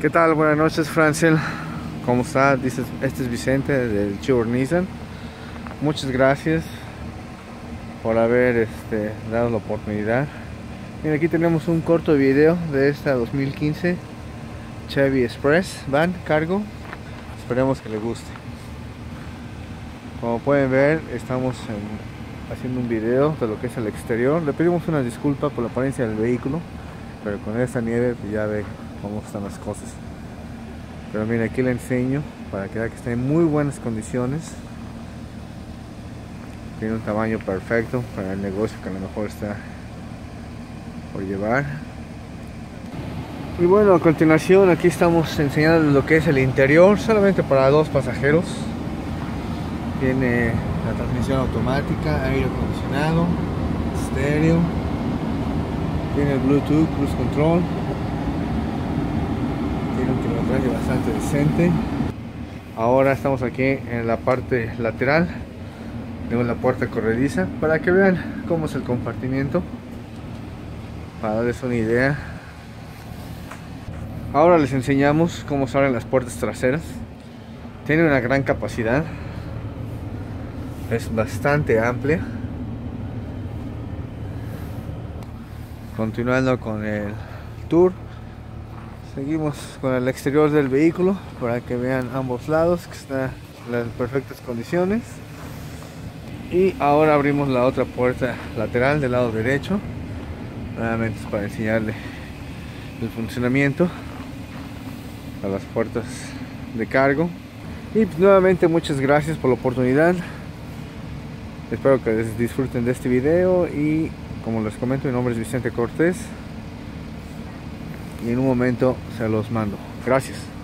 ¿Qué tal? Buenas noches, Francel. ¿Cómo está? Dices, este es Vicente del Chivor Nissan. Muchas gracias por haber este, dado la oportunidad. Mira, aquí tenemos un corto video de esta 2015 Chevy Express Van Cargo. Esperemos que le guste. Como pueden ver, estamos en- haciendo un video de lo que es el exterior. Le pedimos una disculpa por la apariencia del vehículo, pero con esta nieve pues ya ve cómo están las cosas. Pero mira, aquí le enseño para que vea que está en muy buenas condiciones. Tiene un tamaño perfecto para el negocio que a lo mejor está por llevar. Y bueno, a continuación aquí estamos enseñando lo que es el interior, solamente para dos pasajeros. Tiene la transmisión automática, aire acondicionado, estéreo, tiene Bluetooth, cruise control, un bastante decente. Ahora estamos aquí en la parte lateral, tenemos la puerta corrediza para que vean cómo es el compartimiento, para darles una idea. Ahora les enseñamos cómo se abren las puertas traseras. Tiene una gran capacidad. Es bastante amplia. Continuando con el tour. Seguimos con el exterior del vehículo para que vean ambos lados que está en perfectas condiciones. Y ahora abrimos la otra puerta lateral del lado derecho. Nuevamente para enseñarle el funcionamiento a las puertas de cargo. Y pues, nuevamente muchas gracias por la oportunidad. Espero que disfruten de este video y como les comento mi nombre es Vicente Cortés y en un momento se los mando. Gracias.